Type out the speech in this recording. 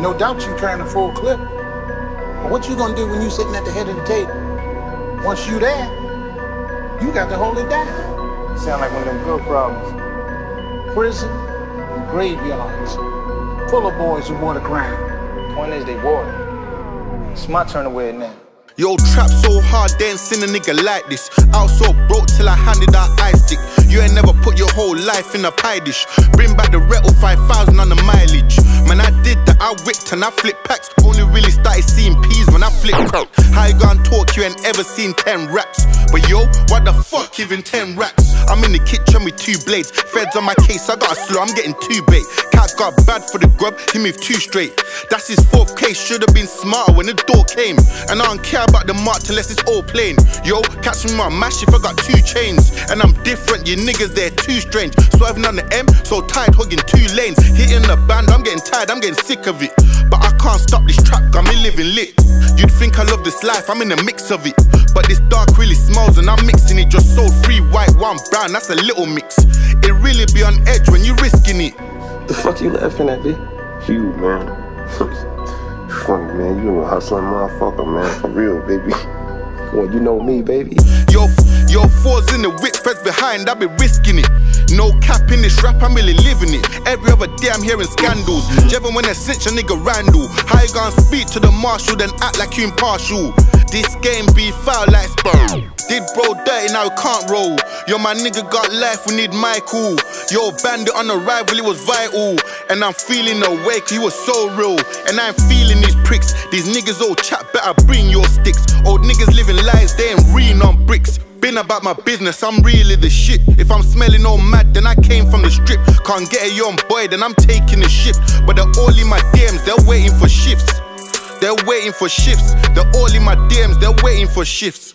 No doubt you carrying a full clip. But what you gonna do when you sitting at the head of the table? Once you there, you got to hold it down. Sound like one of them good problems. Prison and graveyards, full of boys who want a crime. Point is, they wore it. It's my turn to wear it now. Yo, trap so hard, they ain't seen a nigga like this. Out so broke till I handed out ice stick. You ain't never put your whole life in a pie dish. Bring back the Retto 5000 on the mileage. Man, I whipped and I flipped packs. Only really started seeing peas when I flipped crowd. How you gonna talk? You ain't ever seen 10 raps. But yo, what the fuck, even 10 racks? I'm in the kitchen with two blades. Feds on my case, I got a slow, I'm getting too bait. Cat got bad for the grub, he moved too straight. That's his fourth case, should've been smarter when the door came. And I don't care about the mark unless it's all plain. Yo, catch me my mash if I got two chains. And I'm different, you niggas, they're too strange. Swerving on the M, so tight, hugging two lanes. Hitting the band, I'm getting tired, I'm getting sick of it. But I can't stop this trap, got me living lit. You'd think I love this life, I'm in a mix of it. But this dark really smells, and I'm mixing it. Just so free, white, one brown, that's a little mix. It really be on edge when you risking it. The fuck you laughing at, B? You, man. Funny, man. You a hustling motherfucker, man. For real, baby. Well, you know me, baby. Yo, yo, fours in the whip, feds behind, I be risking it. No cap in this rap, I'm really living it. Every other day I'm hearing scandals. Jevon when I cinch a nigga Randall. How you gonna speak to the marshal, then act like you impartial? This game be foul like sperm. Did bro dirty, now can't roll. Yo, my nigga got life, we need Michael. Yo, bandit on arrival, it was vital. And I'm feeling awake, he was so real. And I'm feeling these pricks. These niggas all chat, better bring your sticks. Old niggas living lies, they ain't reading on bricks. Been about my business, I'm really the shit. If I'm smelling all mad, then I came from the strip. Can't get a young boy, then I'm taking a shift. But they're all in my DMs, they're waiting for shifts. They're waiting for shifts. They're all in my DMs, they're waiting for shifts.